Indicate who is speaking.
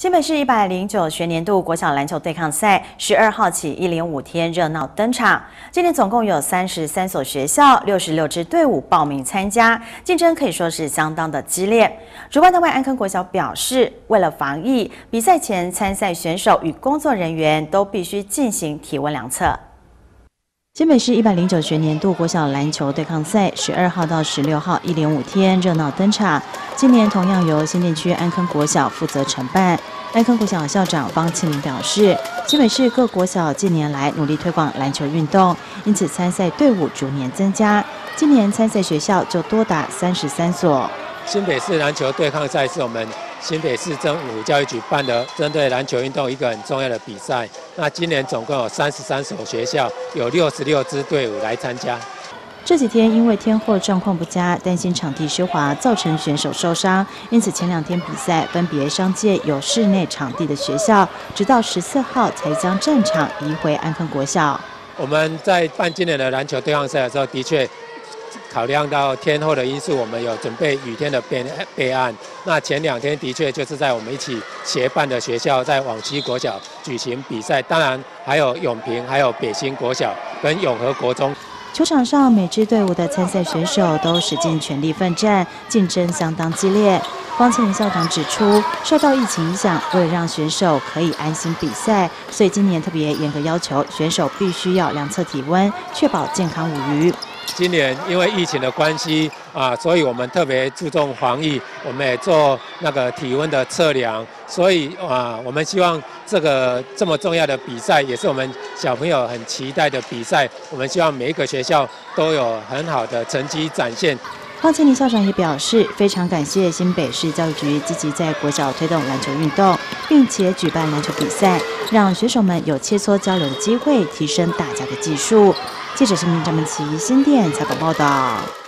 Speaker 1: 新北市一百零九学年度国小篮球对抗赛十二号起一连五天热闹登场。今年总共有三十三所学校、六十六支队伍报名参加，竞争可以说是相当的激烈。主办单位安坑国小表示，为了防疫，比赛前参赛选手与工作人员都必须进行体温量测。新北市一百零九学年度国小篮球对抗赛十二号到十六号一连五天热闹登场。今年同样由新店区安坑国小负责承办。安坑国小校长方庆林表示，新北市各国小近年来努力推广篮球运动，因此参赛队伍逐年增加。今年参赛学校就多达三十三所。
Speaker 2: 新北市篮球对抗赛是我们。新北市政府教育局办的针对篮球运动一个很重要的比赛。那今年总共有三十三所学校，有六十六支队伍来参加。
Speaker 1: 这几天因为天候状况不佳，担心场地湿滑造成选手受伤，因此前两天比赛分别商界有室内场地的学校，直到十四号才将战场移回安坑国校。
Speaker 2: 我们在办今年的篮球对抗赛的时候，的确。考量到天候的因素，我们有准备雨天的备备案。那前两天的确就是在我们一起协办的学校，在往西国小举行比赛，当然还有永平、还有北新国小跟永和国中。
Speaker 1: 球场上每支队伍的参赛选手都使尽全力奋战，竞争相当激烈。方庆林校长指出，受到疫情影响，为了让选手可以安心比赛，所以今年特别严格要求选手必须要量测体温，确保健康无虞。
Speaker 2: 今年因为疫情的关系啊，所以我们特别注重防疫，我们也做那个体温的测量。所以啊，我们希望这个这么重要的比赛，也是我们小朋友很期待的比赛。我们希望每一个学校都有很好的成绩展现。
Speaker 1: 方千林校长也表示，非常感谢新北市教育局积极在国小推动篮球运动，并且举办篮球比赛，让选手们有切磋交流的机会，提升大家的技术。记者陈明张文琪新店采访报道。